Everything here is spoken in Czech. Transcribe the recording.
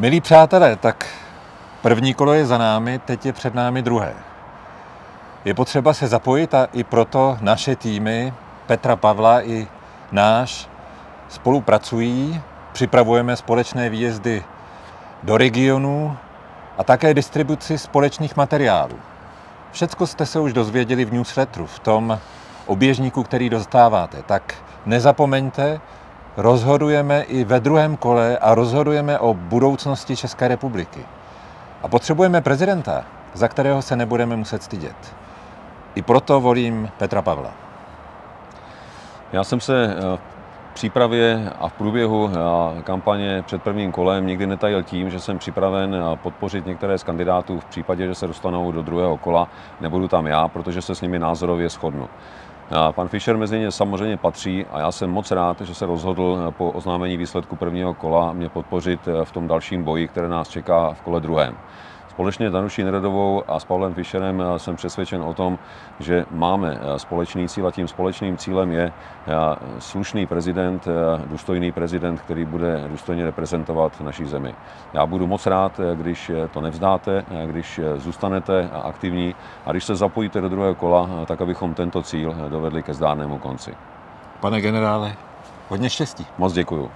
Milí přátelé, tak první kolo je za námi, teď je před námi druhé. Je potřeba se zapojit a i proto naše týmy Petra Pavla i náš spolupracují, připravujeme společné výjezdy do regionu a také distribuci společných materiálů. Všecko jste se už dozvěděli v newsletteru, v tom oběžníku, který dostáváte. Tak nezapomeňte, rozhodujeme i ve druhém kole a rozhodujeme o budoucnosti České republiky. A potřebujeme prezidenta, za kterého se nebudeme muset stydět. I proto volím Petra Pavla. Já jsem se eh, v přípravě a v průběhu eh, kampaně před prvním kolem nikdy netajil tím, že jsem připraven eh, podpořit některé z kandidátů v případě, že se dostanou do druhého kola. Nebudu tam já, protože se s nimi názorově shodnu. Pan Fischer mezi ně samozřejmě patří a já jsem moc rád, že se rozhodl po oznámení výsledku prvního kola mě podpořit v tom dalším boji, které nás čeká v kole druhém. Společně s Danuší Neredovou a s Pavlem Fischerem jsem přesvědčen o tom, že máme společný cíl a tím společným cílem je slušný prezident, důstojný prezident, který bude důstojně reprezentovat naší zemi. Já budu moc rád, když to nevzdáte, když zůstanete aktivní a když se zapojíte do druhého kola, tak abychom tento cíl dovedli ke zdárnému konci. Pane generále, hodně štěstí. Moc děkuju.